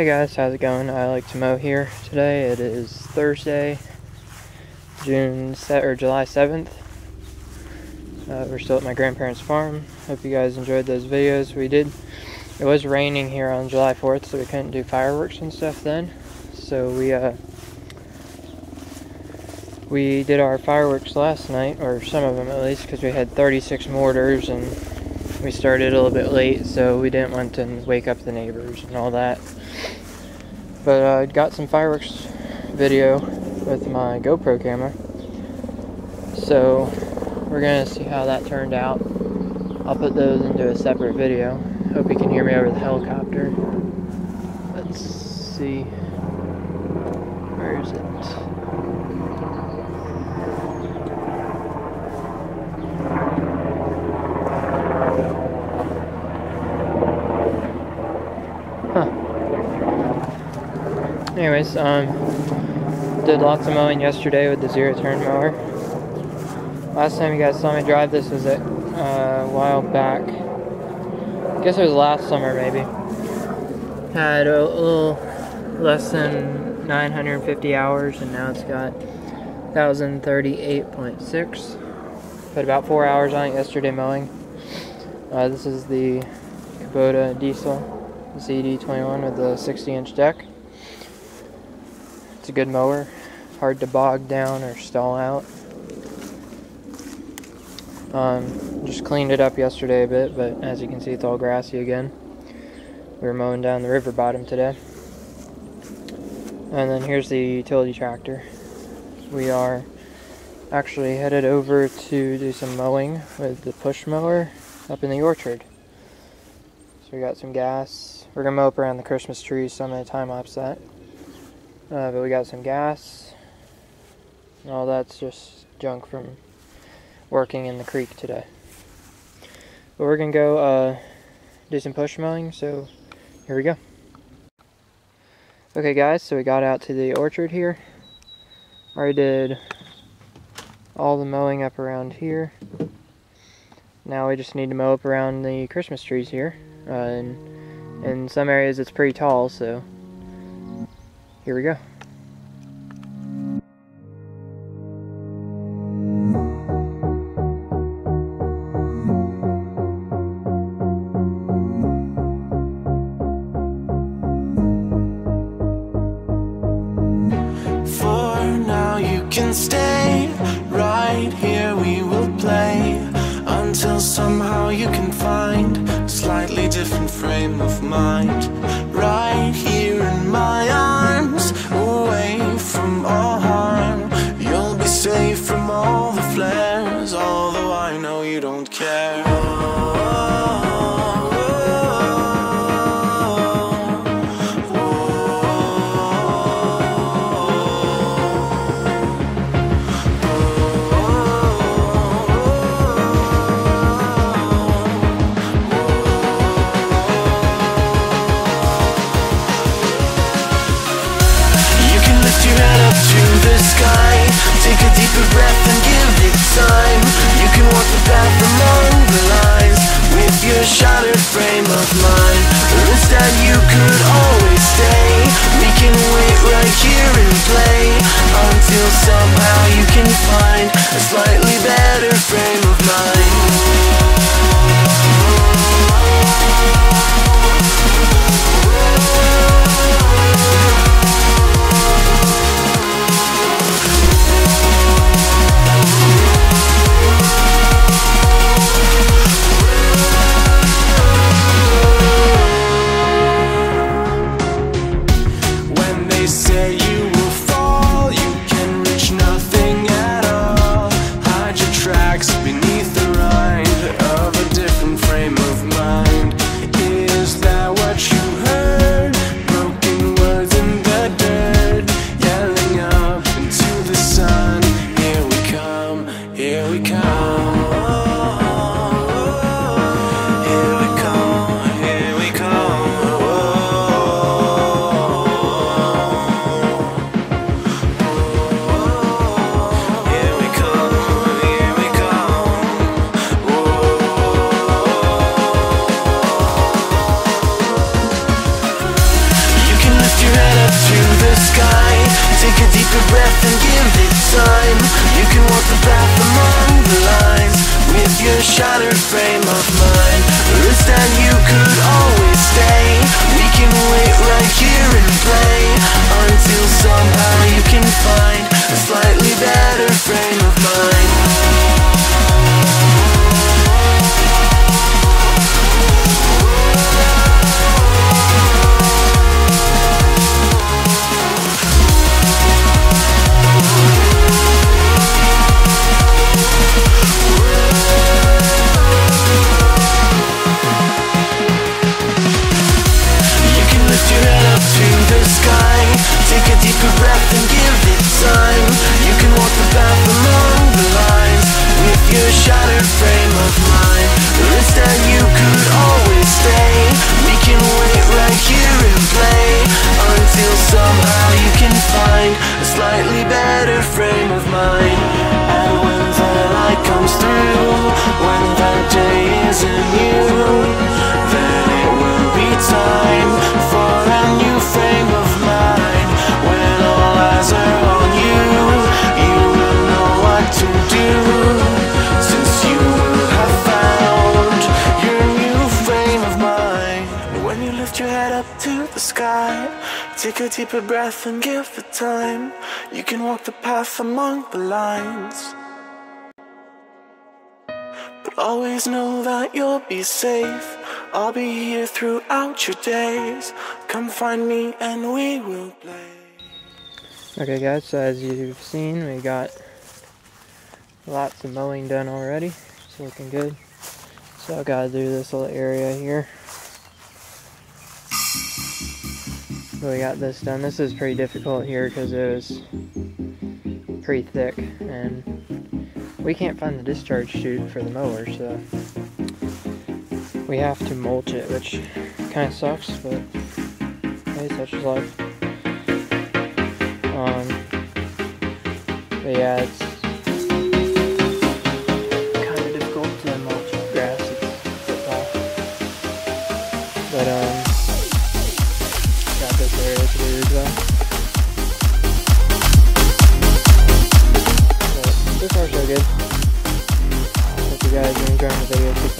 Hey guys, how's it going? I like to mow here today. It is Thursday, June set or July 7th. Uh, we're still at my grandparents' farm. Hope you guys enjoyed those videos we did. It was raining here on July 4th, so we couldn't do fireworks and stuff then. So we uh, we did our fireworks last night, or some of them at least, because we had 36 mortars and we started a little bit late, so we didn't want to wake up the neighbors and all that. But I uh, got some fireworks video with my GoPro camera. So we're gonna see how that turned out. I'll put those into a separate video. Hope you can hear me over the helicopter. Let's see. Where is it? Anyways, um, did lots of mowing yesterday with the zero turn mower. Last time you guys saw me drive this was a uh, while back. I guess it was last summer maybe. Had a, little less than 950 hours and now it's got 1038.6. Put about four hours on it yesterday mowing. Uh, this is the Kubota diesel, the ZD21 with the 60 inch deck a good mower. Hard to bog down or stall out. Um, just cleaned it up yesterday a bit, but as you can see, it's all grassy again. We were mowing down the river bottom today. And then here's the utility tractor. We are actually headed over to do some mowing with the push mower up in the orchard. So we got some gas. We're gonna mow up around the Christmas trees, so I'm gonna time lapse that. Uh, but we got some gas. All that's just junk from working in the creek today. But we're gonna go uh, do some push mowing, so here we go. Okay guys, so we got out to the orchard here. Already did all the mowing up around here. Now we just need to mow up around the Christmas trees here. Uh, and in some areas it's pretty tall, so here we go. For now you can stay frame of mind. What's that you could Shattered frame of mind. Instead you slightly better frame of mind And when the light comes through When the day isn't new Then it will be time for a new frame of mind. When all eyes are on you, you will know what to do. Since you will have found your new frame of mind. When you lift your head up to the sky, take a deeper breath and give it time. You can walk the path among the lines. But always know that you'll be safe. I'll be here throughout your days. Come find me and we will play. Okay, guys, so as you've seen, we got lots of mowing done already. It's looking good. So I gotta do this little area here. So we got this done. This is pretty difficult here because it was pretty thick and we can't find the discharge chute for the mower, so we have to mulch it, which kind of sucks, but hey, such is life. Um, but yeah, it's you guys are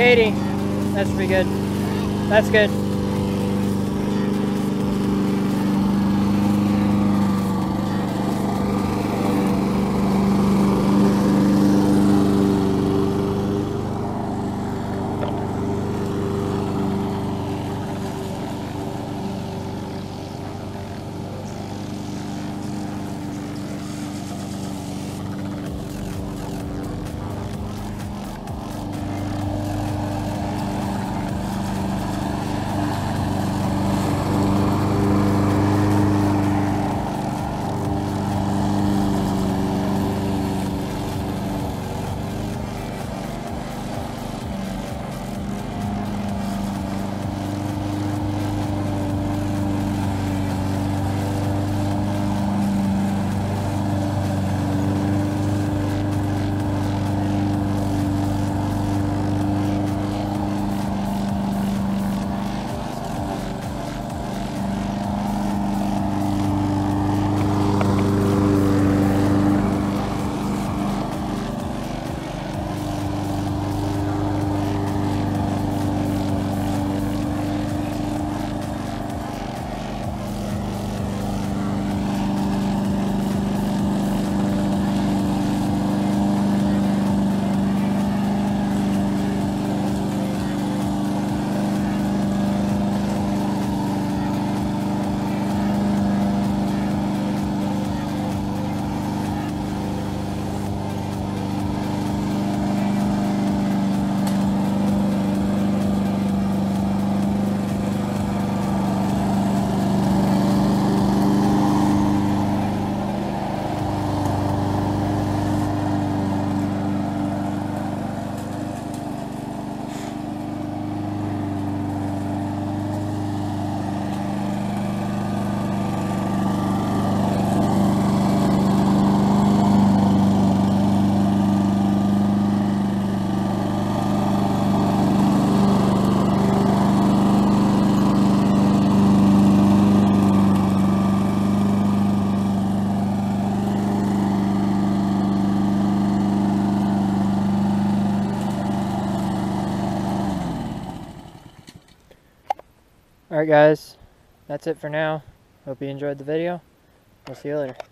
Katie, that should be good. That's good. Alright guys, that's it for now. Hope you enjoyed the video. We'll see you later.